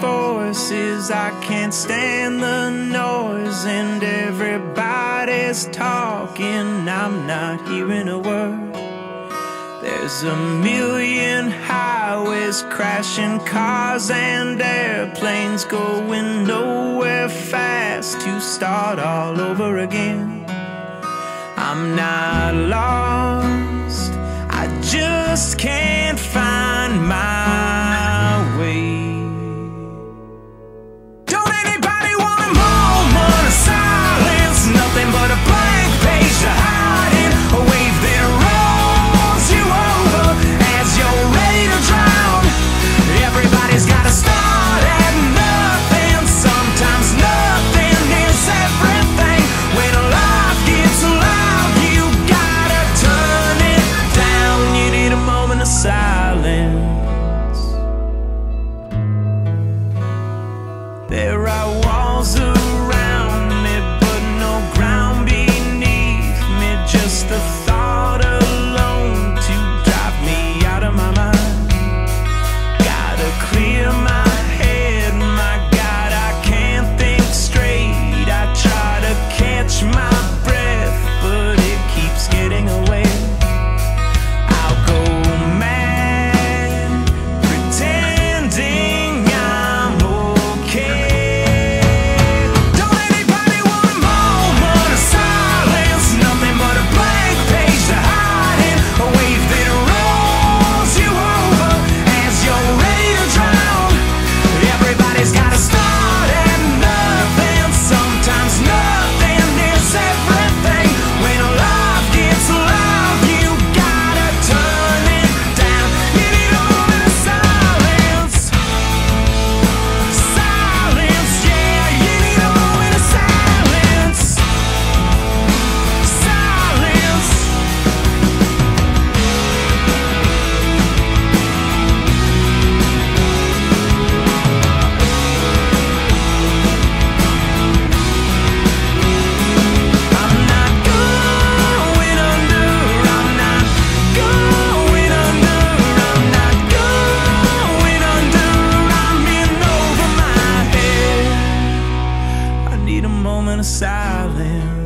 Voices, I can't stand the noise, and everybody's talking. I'm not hearing a word. There's a million highways crashing, cars and airplanes going nowhere fast to start all over again. I'm not lost, I just can't find my. There I moment of silence.